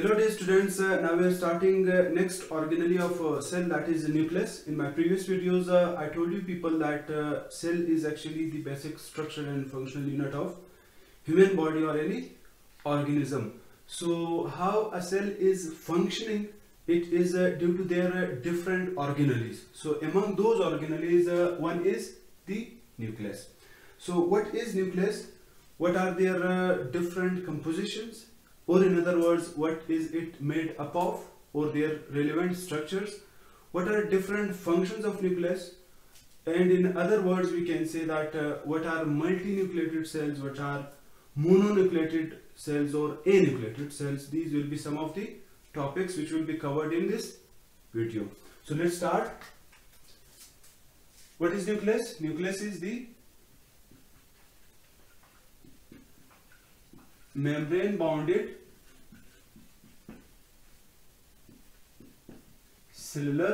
Hello dear students, uh, now we are starting uh, next organelle of uh, cell that is nucleus. In my previous videos uh, I told you people that uh, cell is actually the basic structure and functional unit of human body or any organism. So how a cell is functioning it is uh, due to their different organelles. So among those organelles one is the nucleus. So what is nucleus? What are their different compositions? Or in other words what is it made up of? Or their relevant structures? What are different functions of nucleus? And in other words we can say that uh, what are multinucleated cells what are mononucleated cells or anucleated cells? These will be some of the topics which will be covered in this video. So let's start. What is nucleus? Nucleus is the membrane bounded cellular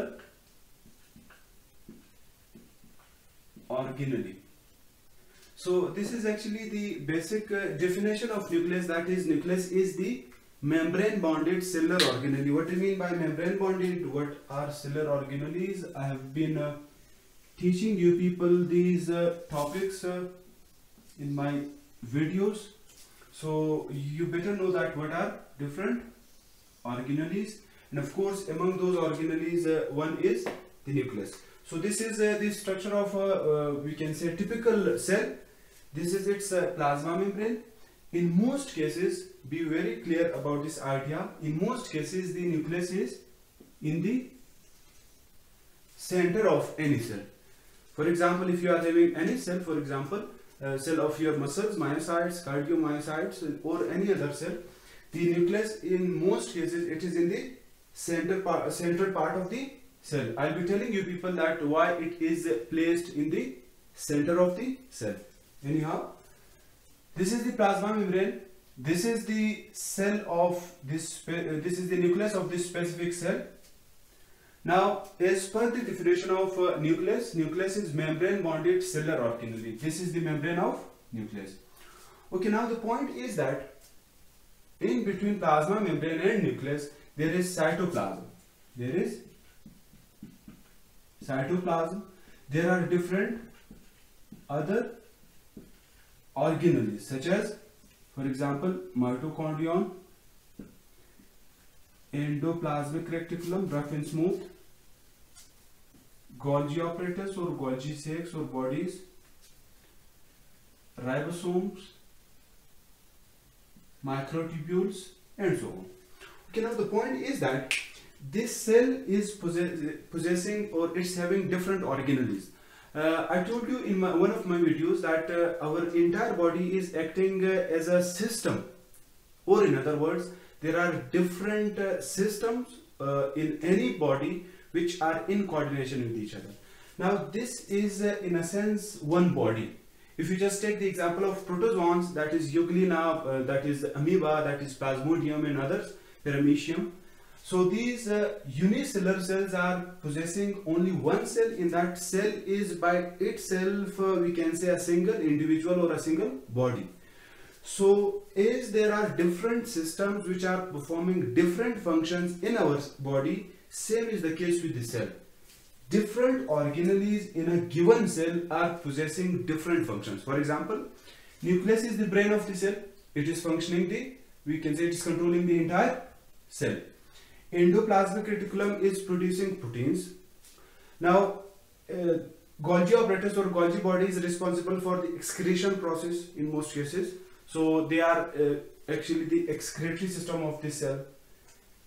organelle so this is actually the basic uh, definition of nucleus that is nucleus is the membrane bonded cellular organelle what do you mean by membrane bonded? What are cellular organelles? I have been uh, teaching you people these uh, topics uh, in my videos. So you better know that what are different organelles and of course among those organelles uh, one is the nucleus. So this is uh, the structure of a uh, we can say typical cell. This is its uh, plasma membrane. In most cases be very clear about this idea. In most cases the nucleus is in the center of any cell. For example if you are having any cell for example uh, cell of your muscles myocytes cardiomyocytes or any other cell the nucleus in most cases it is in the center part, central part of the cell. I'll be telling you people that why it is placed in the center of the cell. Anyhow, this is the plasma membrane. This is the cell of this. Uh, this is the nucleus of this specific cell. Now, as per the definition of uh, nucleus, nucleus is membrane bonded cellular organelle. This is the membrane of nucleus. Okay, now the point is that in between plasma membrane and nucleus, there is cytoplasm. There is cytoplasm. There are different other organelles such as for example mitochondrion endoplasmic reticulum rough and smooth Golgi apparatus or Golgi sacs or bodies ribosomes microtubules and so on okay now the point is that this cell is possess possessing or it's having different organelles. Uh, I told you in my, one of my videos that uh, our entire body is acting uh, as a system. Or in other words there are different uh, systems uh, in any body which are in coordination with each other. Now this is uh, in a sense one body. If you just take the example of protozoans that is euglena that is amoeba that is plasmodium and others paramecium. So these uh, unicellular cells are possessing only one cell. In that cell is by itself uh, we can say a single individual or a single body. So as there are different systems which are performing different functions in our body, same is the case with the cell. Different organelles in a given cell are possessing different functions. For example, nucleus is the brain of the cell. It is functioning the, we can say it is controlling the entire cell. Endoplasmic reticulum is producing proteins. Now, uh, Golgi apparatus or Golgi body is responsible for the excretion process in most cases. So they are uh, actually the excretory system of the cell.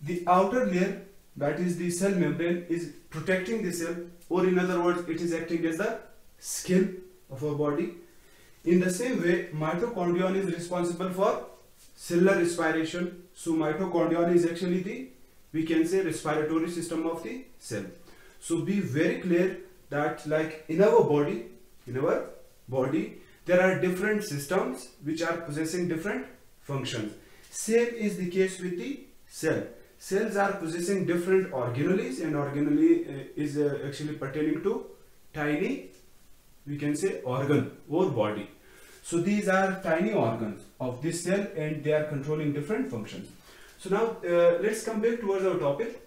The outer layer that is the cell membrane is protecting the cell or in other words it is acting as the skin of our body. In the same way mitochondrion is responsible for cellular respiration so mitochondrion is actually the, we can say respiratory system of the cell. So be very clear that like in our body, in our body, there are different systems which are possessing different functions. Same is the case with the cell. Cells are possessing different organelles and organelle uh, is uh, actually pertaining to tiny, we can say organ or body. So these are tiny organs of this cell and they are controlling different functions. So now uh, let's come back towards our topic.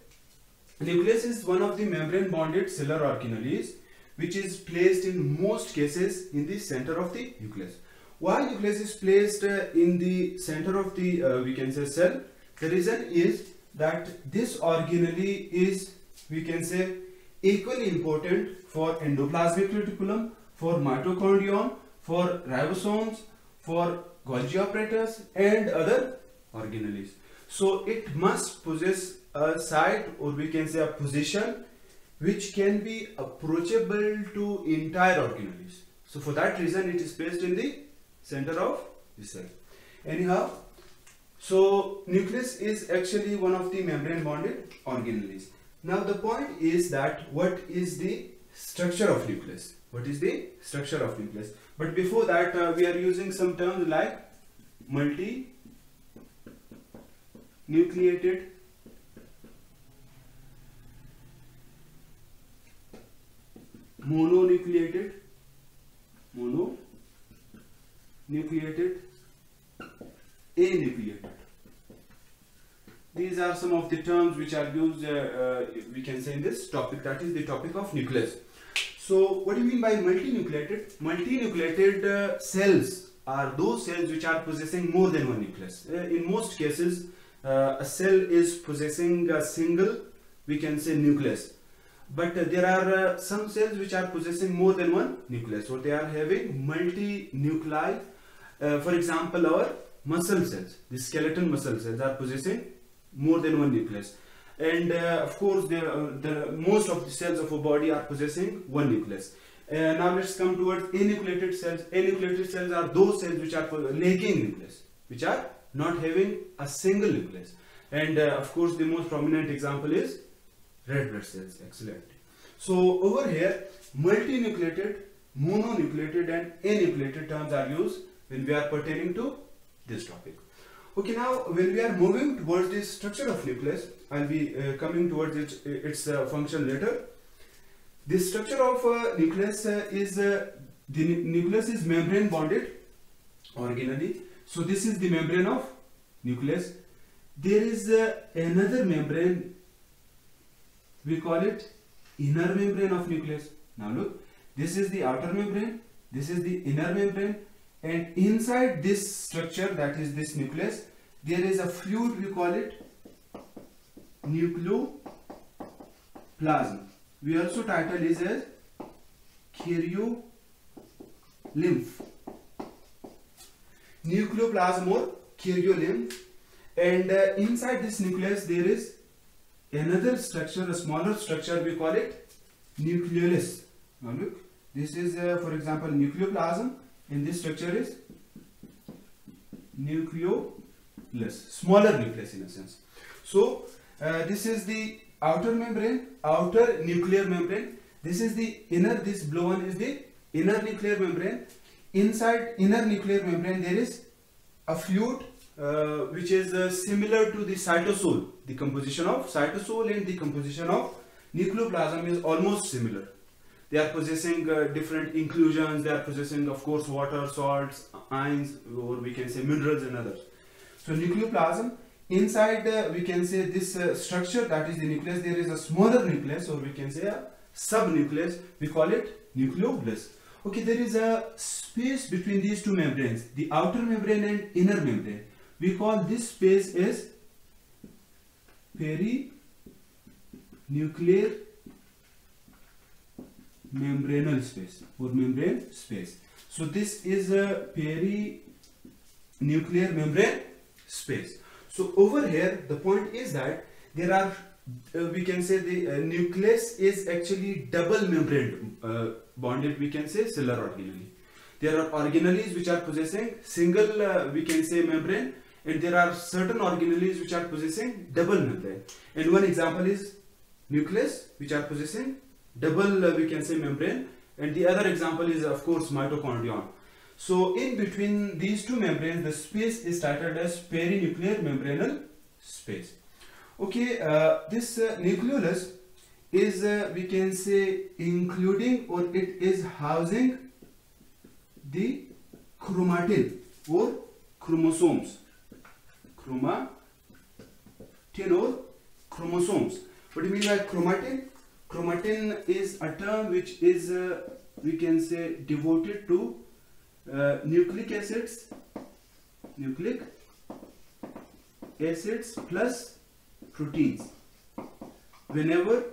Nucleus is one of the membrane bonded cellular organelles which is placed in most cases in the center of the nucleus. Why nucleus is placed uh, in the center of the uh, we can say cell? The reason is that this organelle is we can say equally important for endoplasmic reticulum, for mitochondrion, for ribosomes, for Golgi apparatus and other organelles. So it must possess a site or we can say a position which can be approachable to entire organelles. So for that reason it is placed in the center of the cell. Anyhow, so nucleus is actually one of the membrane bonded organelles. Now the point is that what is the structure of nucleus? What is the structure of nucleus? But before that uh, we are using some terms like multi nucleated mononucleated mononucleated anucleated. These are some of the terms which are used uh, uh, we can say in this topic that is the topic of nucleus so what do you mean by multinucleated? Multinucleated uh, cells are those cells which are possessing more than one nucleus. Uh, in most cases uh, a cell is possessing a single we can say nucleus. But uh, there are uh, some cells which are possessing more than one nucleus. So they are having multi nuclei uh, for example our muscle cells. The skeletal muscle cells are possessing more than one nucleus and uh, of course the, uh, the most of the cells of a body are possessing one nucleus. Uh, now let's come towards anucleated cells. Anucleated cells are those cells which are lacking nucleus which are not having a single nucleus. And of course the most prominent example is red blood cells. Excellent. So over here multinucleated mononucleated and anucleated terms are used when we are pertaining to this topic okay now when we are moving towards the structure of nucleus i'll be uh, coming towards it, its uh, function later. The structure of uh, nucleus uh, is uh, the nucleus is membrane bonded originally. so this is the membrane of nucleus. There is uh, another membrane. We call it inner membrane of nucleus. Now look, this is the outer membrane, this is the inner membrane and inside this structure that is this nucleus, there is a fluid we call it nucleoplasm. We also title is as lymph. Nucleoplasm or lymph, and uh, inside this nucleus there is another structure, a smaller structure, we call it nucleolus. Now look, this is uh, for example nucleoplasm and this structure is nucleolus, smaller nucleus in a sense. So uh, this is the outer membrane, outer nuclear membrane. This is the inner, this blue one is the inner nuclear membrane. Inside inner nuclear membrane there is a fluid uh, which is uh, similar to the cytosol. The composition of cytosol and the composition of nucleoplasm is almost similar. They are possessing uh, different inclusions, they are possessing of course water, salts, ions or we can say minerals and others. So nucleoplasm, inside uh, we can say this uh, structure that is the nucleus, there is a smaller nucleus or we can say a subnucleus, we call it nucleolus. Okay, there is a space between these two membranes, the outer membrane and inner membrane we call this space as perinuclear membranal space or membrane space. So this is a perinuclear membrane space. So over here the point is that there are uh, we can say the uh, nucleus is actually double membrane uh, bonded we can say cellular organelle. There are organelles which are possessing single uh, we can say membrane and there are certain organelles which are possessing double membrane and one example is nucleus which are possessing double uh, we can say membrane and the other example is of course mitochondrion so in between these two membranes the space is titled as perinuclear membranal space okay uh, this uh, nucleolus is uh, we can say including or it is housing the chromatin or chromosomes chroma 10 or chromosomes. What do you mean by chromatin? Chromatin is a term which is, uh, we can say, devoted to uh, nucleic acids, nucleic acids plus proteins. Whenever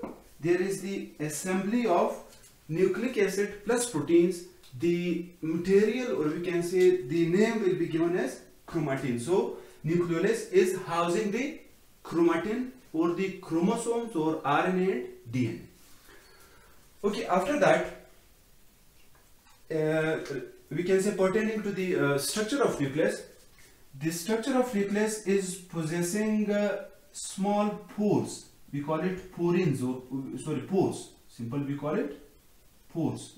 there is the assembly of nucleic acid plus proteins, the material or we can say the name will be given as chromatin. So nucleolus is housing the chromatin or the chromosomes or RNA and DNA. Okay, after that, uh, we can say pertaining to the uh, structure of nucleus, the structure of nucleus is possessing uh, small pores. We call it porins or sorry pores. Simple, we call it pores.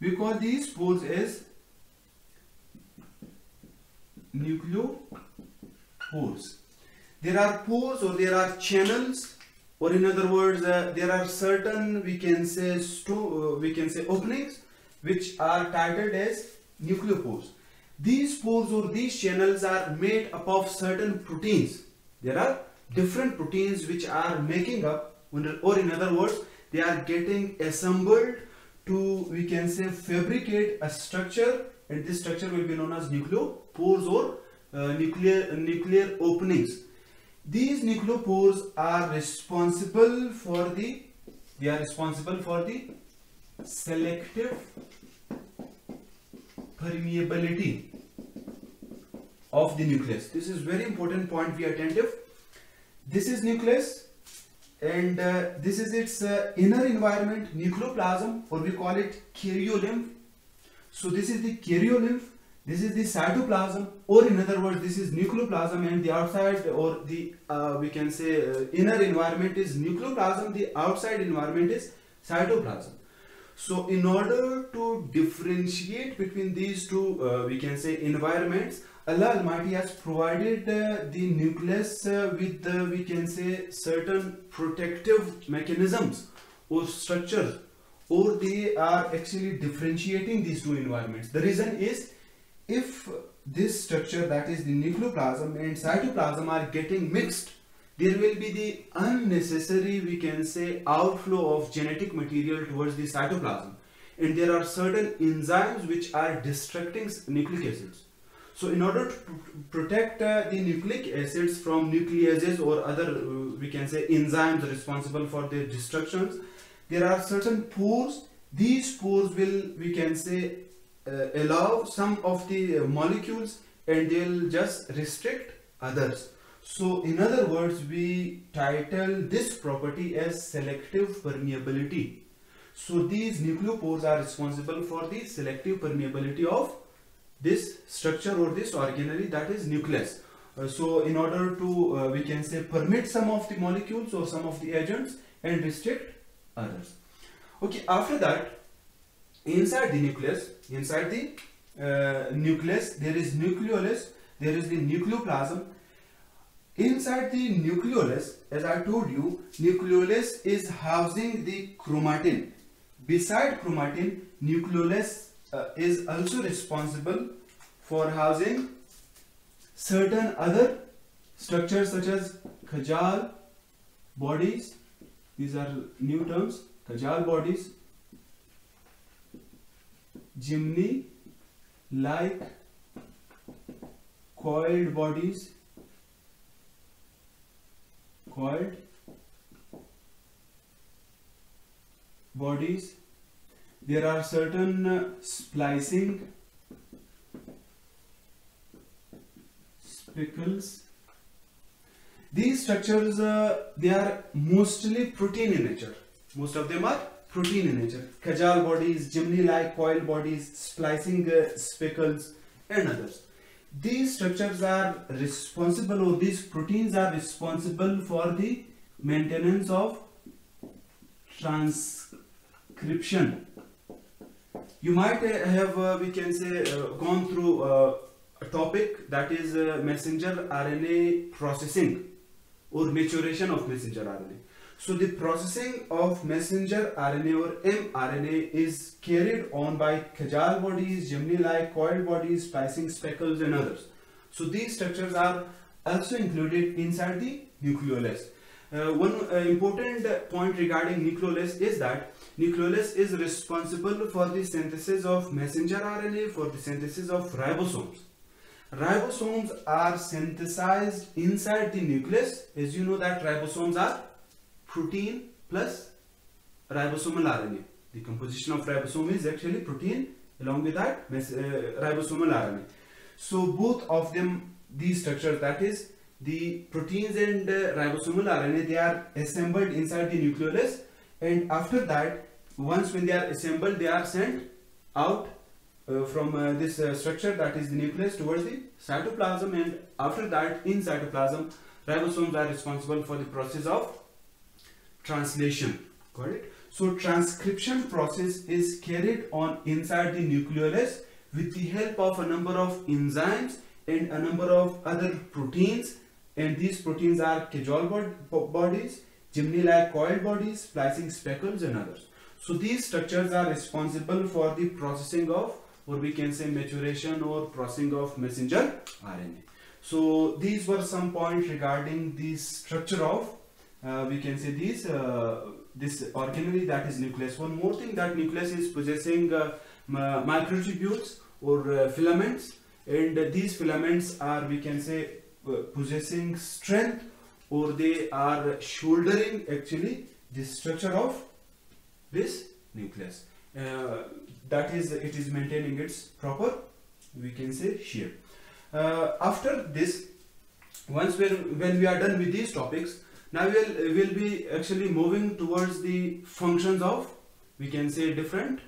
We call these pores as nucleopores. There are pores or there are channels or in other words uh, there are certain we can say uh, we can say openings which are titled as nucleopores. These pores or these channels are made up of certain proteins. There are different proteins which are making up or in other words they are getting assembled to we can say fabricate a structure and this structure will be known as nucleopores or uh, nuclear nuclear openings. These nucleopores are responsible for the they are responsible for the selective permeability of the nucleus. This is very important point be attentive this is nucleus and uh, this is its uh, inner environment nucleoplasm or we call it karyolymph so this is the karyolymph this is the cytoplasm or in other words this is nucleoplasm and the outside or the uh, we can say uh, inner environment is nucleoplasm the outside environment is cytoplasm. So in order to differentiate between these two uh, we can say environments Allah Almighty has provided uh, the nucleus uh, with we can say certain protective mechanisms or structures or they are actually differentiating these two environments. The reason is if this structure that is the nucleoplasm and cytoplasm are getting mixed there will be the unnecessary we can say outflow of genetic material towards the cytoplasm and there are certain enzymes which are destructing nucleic acids so in order to protect uh, the nucleic acids from nucleases or other uh, we can say enzymes responsible for their destructions, there are certain pores. These pores will we can say uh, allow some of the uh, molecules and they'll just restrict others. So in other words, we title this property as selective permeability. So these nucleopores are responsible for the selective permeability of this structure or this organelle that is nucleus. Uh, so in order to uh, we can say permit some of the molecules or some of the agents and restrict others. Okay, after that inside the nucleus, inside the uh, nucleus there is nucleolus, there is the nucleoplasm. Inside the nucleolus, as I told you, nucleolus is housing the chromatin. Beside chromatin, nucleolus uh, is also responsible for housing certain other structures such as Cajal bodies. These are new terms. Cajal bodies, Gemini like coiled bodies, coiled bodies. There are certain uh, splicing. Speckles these structures uh, they are mostly protein in nature. Most of them are protein in nature. Cajal bodies Gemini like coil bodies splicing uh, speckles and others. These structures are responsible or these proteins are responsible for the maintenance of transcription. You might uh, have, uh, we can say, uh, gone through a topic that is messenger RNA processing or maturation of messenger RNA. So the processing of messenger RNA or mRNA is carried on by Cajal bodies, Gemini-like coiled bodies, splicing speckles and others. So these structures are also included inside the nucleolus. Uh, one uh, important point regarding nucleolus is that nucleolus is responsible for the synthesis of messenger RNA for the synthesis of ribosomes. Ribosomes are synthesized inside the nucleus. As you know that ribosomes are protein plus ribosomal RNA. The composition of ribosome is actually protein along with that uh, ribosomal RNA. So both of them, these structures that is the proteins and uh, ribosomal RNA they are assembled inside the nucleolus and after that once when they are assembled they are sent out from uh, this uh, structure that is the nucleus towards the cytoplasm and after that in cytoplasm ribosomes are responsible for the process of translation. It? So transcription process is carried on inside the nucleolus with the help of a number of enzymes and a number of other proteins. And these proteins are Cajal bodies, Gemini-like coiled bodies, splicing speckles and others. So these structures are responsible for the processing of or we can say maturation or processing of messenger RNA. So these were some points regarding the structure of uh, we can say this uh, this organelle that is nucleus. One more thing that nucleus is possessing uh, microtubules or uh, filaments and these filaments are we can say uh, possessing strength or they are shouldering actually the structure of this nucleus uh, that is it is maintaining its proper we can say shape. Uh, after this once we when we are done with these topics now we'll will be actually moving towards the functions of we can say different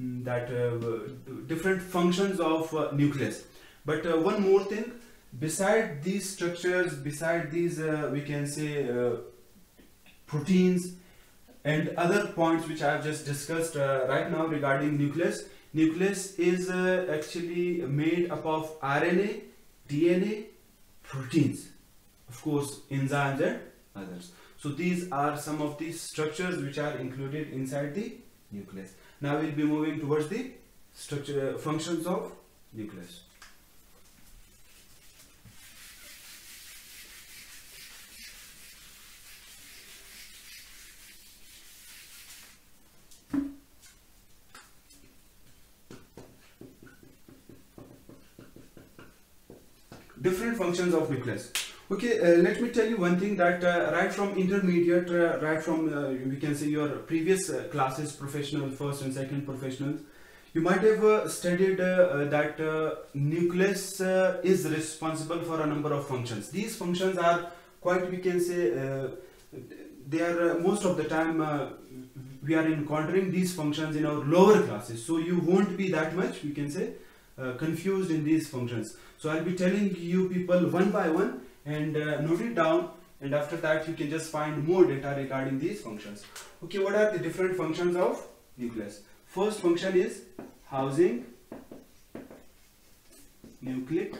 mm, that uh, different functions of uh, nucleus. But uh, one more thing beside these structures beside these uh, we can say uh, proteins and other points which I have just discussed uh, right now regarding nucleus. Nucleus is uh, actually made up of RNA DNA proteins. Of course enzymes and others. So these are some of the structures which are included inside the nucleus. Now we'll be moving towards the structure functions of nucleus different functions of nucleus okay uh, let me tell you one thing that uh, right from intermediate uh, right from uh, we can say your previous uh, classes professional first and second professionals you might have uh, studied that nucleus is responsible for a number of functions. These functions are quite we can say they are most of the time we are encountering these functions in our lower classes. So you won't be that much we can say confused in these functions so I'll be telling you people one by one and uh, note it down and after that you can just find more data regarding these functions. Okay, what are the different functions of nucleus? First function is housing nucleic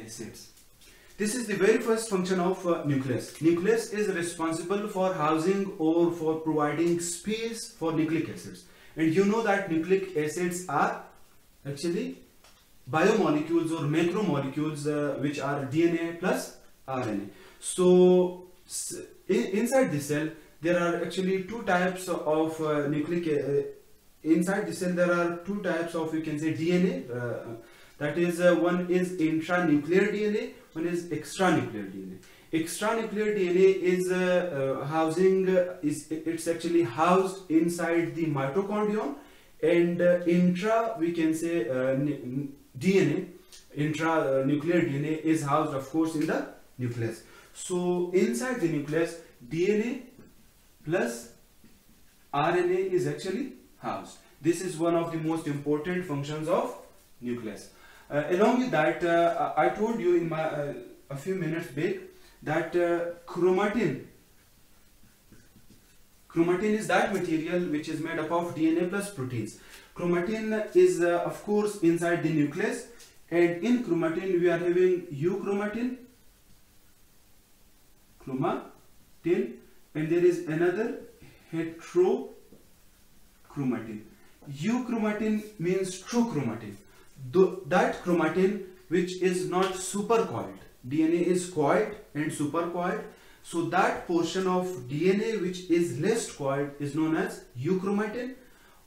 acids. This is the very first function of uh, nucleus. Nucleus is responsible for housing or for providing space for nucleic acids. And you know that nucleic acids are actually biomolecules or macromolecules uh, which are DNA plus RNA. So in, inside the cell there are actually two types of uh, nucleic uh, inside the cell there are two types of you can say DNA uh, that is uh, one is intranuclear DNA one is extranuclear DNA extranuclear DNA is uh, housing is it's actually housed inside the mitochondrion and intra we can say DNA, intranuclear DNA is housed of course in the nucleus. So inside the nucleus, DNA plus RNA is actually housed. This is one of the most important functions of nucleus. Uh, along with that, uh, I told you in my uh, a few minutes back that uh, chromatin chromatin is that material which is made up of DNA plus proteins chromatin is uh, of course inside the nucleus and in chromatin we are having euchromatin chroma and there is another heterochromatin. Euchromatin means true chromatin. that chromatin which is not supercoiled. DNA is coiled and supercoiled. So that portion of DNA which is less coiled is known as euchromatin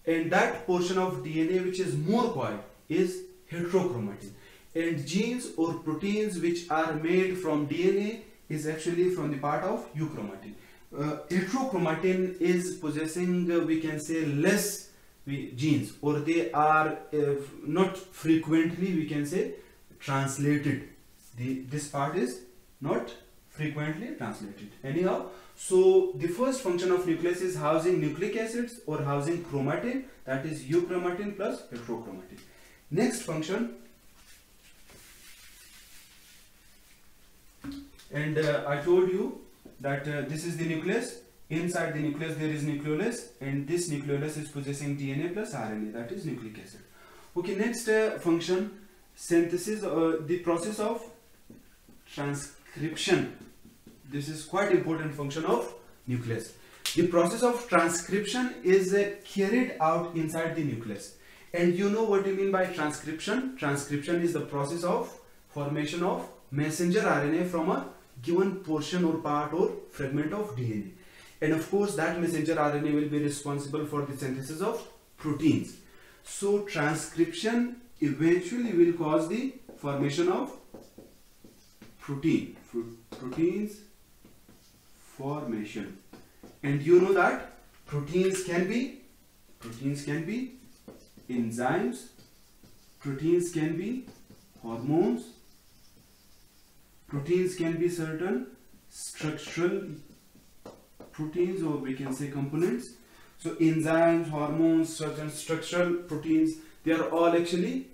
and that portion of DNA which is more coiled is heterochromatin. And genes or proteins which are made from DNA is actually from the part of euchromatin. Uh, heterochromatin is possessing uh, we can say less genes or they are uh, not frequently we can say translated the this part is not frequently translated. Anyhow so the first function of nucleus is housing nucleic acids or housing chromatin that is euchromatin plus heterochromatin next function and uh, I told you that uh, this is the nucleus. Inside the nucleus there is nucleolus and this nucleolus is possessing DNA plus RNA that is nucleic acid. Okay next uh, function synthesis uh, the process of transcription. This is quite important function of nucleus. The process of transcription is uh, carried out inside the nucleus. And you know what you mean by transcription? Transcription is the process of formation of messenger RNA from a given portion or part or fragment of DNA and of course that messenger RNA will be responsible for the synthesis of proteins. So transcription eventually will cause the formation of protein proteins formation. And you know that proteins can be proteins can be enzymes proteins can be hormones proteins can be certain structural proteins or we can say components. So enzymes hormones certain structural proteins they are all actually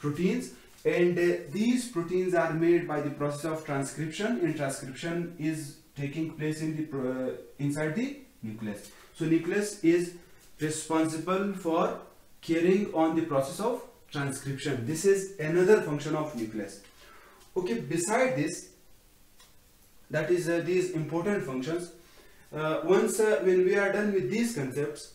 proteins and uh, these proteins are made by the process of transcription. And transcription is taking place in the uh, inside the nucleus. So nucleus is responsible for carrying on the process of transcription. This is another function of nucleus. Okay beside this that is uh, these important functions uh, once uh, when we are done with these concepts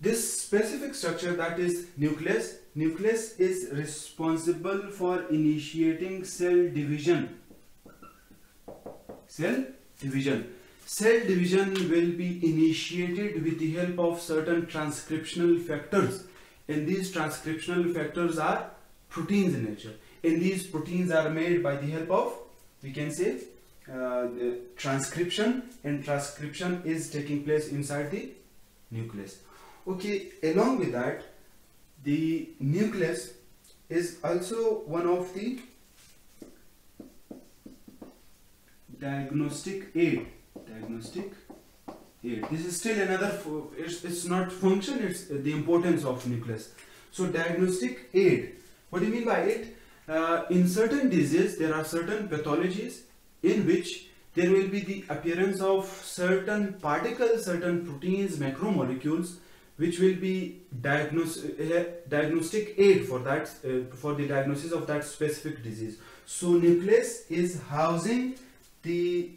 this specific structure that is nucleus nucleus is responsible for initiating cell division. Cell division. Cell division will be initiated with the help of certain transcriptional factors. And these transcriptional factors are proteins in nature. And these proteins are made by the help of we can say uh, transcription. And transcription is taking place inside the nucleus. Okay along with that the nucleus is also one of the diagnostic aid. Diagnostic aid. This is still another it's, it's not function it's the importance of nucleus. So diagnostic aid. What do you mean by it? Uh, in certain diseases there are certain pathologies in which there will be the appearance of certain particles certain proteins macromolecules which will be diagnose, uh, diagnostic aid for that uh, for the diagnosis of that specific disease. So nucleus is housing the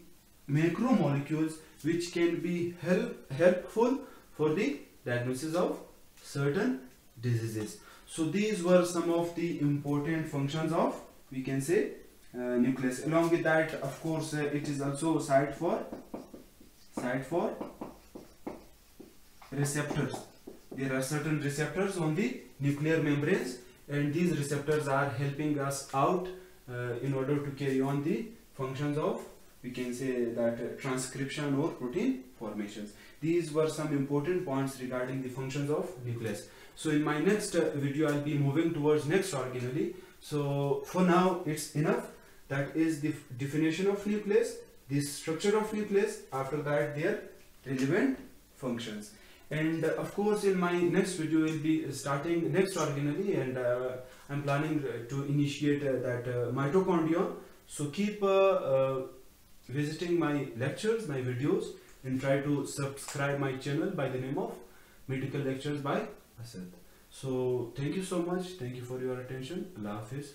macromolecules which can be help, helpful for the diagnosis of certain diseases. So these were some of the important functions of we can say uh, nucleus. Along with that of course it is also site for site for receptors there are certain receptors on the nuclear membranes and these receptors are helping us out uh, in order to carry on the functions of we can say that uh, transcription or protein formations. These were some important points regarding the functions of nucleus. So in my next uh, video i'll be moving towards next organelle. So for now it's enough. That is the definition of nucleus the structure of nucleus after that their relevant functions and uh, of course in my next video will be starting next organelle and uh, I'm planning uh, to initiate uh, that uh, mitochondrion so keep uh, visiting my lectures my videos and try to subscribe my channel by the name of medical lectures by Asad. So thank you so much. Thank you for your attention. Allah Hafiz